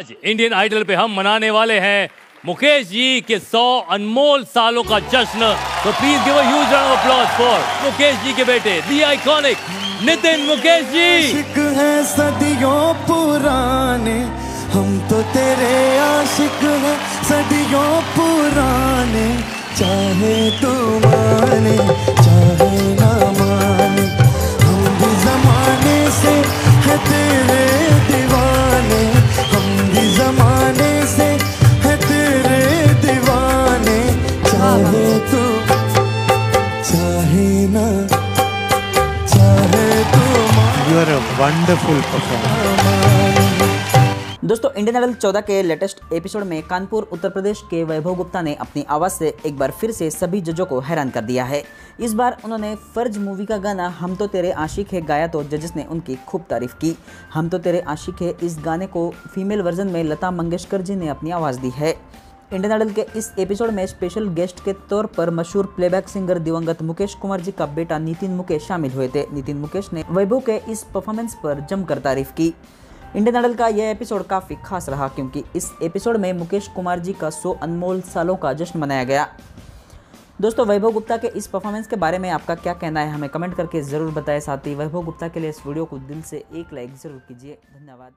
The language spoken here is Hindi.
आज इंडियन आइडल पे हम मनाने वाले हैं मुकेश जी के 100 अनमोल सालों का जश्न। तो please give a huge round applause for Mukesh ji के बेटे दी आइकॉनिक नितिन मुकेश जी। है सदियों पुराने, हम तो तेरे आशिक हैं सदियों पुराने, चाहे तू जमाने से है तेरे दीवाने चाहे तू चाहे ना चाहे तू You are a wonderful performer. दोस्तों इंडियन आइडल 14 के लेटेस्ट एपिसोड में कानपुर, उत्तर प्रदेश के वैभव गुप्ता ने अपनी आवाज़ से एक बार फिर से सभी जजों को हैरान कर दिया है। इस बार उन्होंने फ़र्ज़ मूवी का गाना हम तो तेरे आशिक है गाया तो जजेस ने उनकी खूब तारीफ़ की। हम तो तेरे आशिक है इस गाने को फीमेल वर्जन में लता मंगेशकर जी ने अपनी आवाज़ दी है। इंडियन आइडल के इस एपिसोड में स्पेशल गेस्ट के तौर पर मशहूर प्लेबैक सिंगर दिवंगत मुकेश कुमार जी का बेटा नितिन मुकेश शामिल हुए थे। नितिन मुकेश ने वैभव के इस परफॉर्मेंस पर जमकर तारीफ़ की। इंडियन आइडल का यह एपिसोड काफ़ी खास रहा क्योंकि इस एपिसोड में मुकेश कुमार जी का सौ अनमोल सालों का जश्न मनाया गया। दोस्तों, वैभव गुप्ता के इस परफॉर्मेंस के बारे में आपका क्या कहना है? हमें कमेंट करके ज़रूर बताएँ। साथ ही वैभव गुप्ता के लिए इस वीडियो को दिल से एक लाइक ज़रूर कीजिए। धन्यवाद।